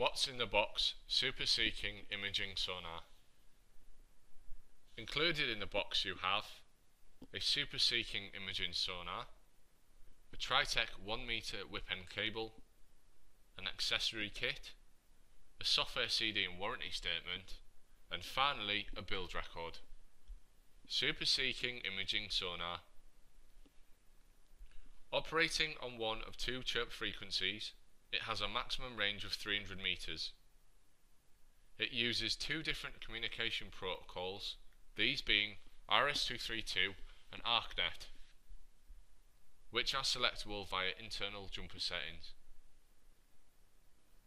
What's in the box Super SeaKing Imaging Sonar? Included in the box you have a Super SeaKing Imaging Sonar, a Tritech 1 meter whip end cable, an accessory kit, a software CD and warranty statement, and finally a build record. Super SeaKing Imaging Sonar. Operating on one of two chirp frequencies, it has a maximum range of 300 meters. It uses two different communication protocols, these being RS-232 and ArcNet, which are selectable via internal jumper settings.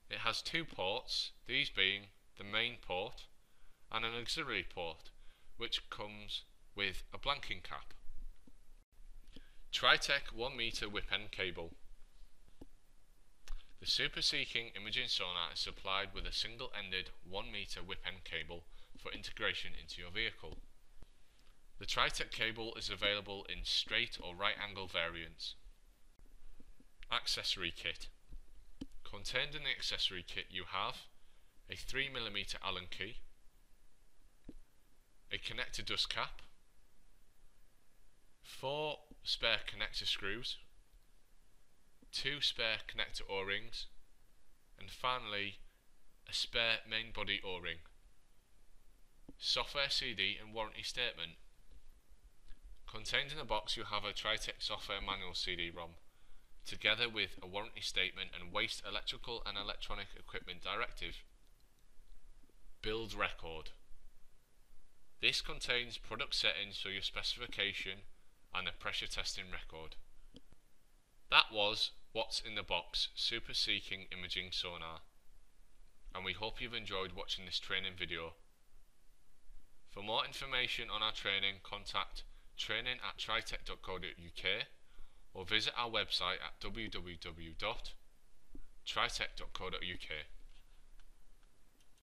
It has two ports, these being the main port and an auxiliary port, which comes with a blanking cap. Tritech 1 meter whip end cable. The Super SeaKing imaging sonar is supplied with a single-ended 1 meter whip end cable for integration into your vehicle. The Tritech cable is available in straight or right angle variants. Accessory kit. Contained in the accessory kit you have a 3mm Allen key, a connector dust cap, four spare connector screws, two spare connector o-rings, and finally a spare main body o-ring. Software CD and warranty statement. Contained in the box you have a Tritech software manual CD-ROM, together with a warranty statement and waste electrical and electronic equipment directive. Build record. This contains product settings for your specification and a pressure testing record. That was What's in the Box Super SeaKing Imaging Sonar and we hope you've enjoyed watching this training video. For more information on our training contact training at tritech.co.uk or visit our website at www.tritech.co.uk.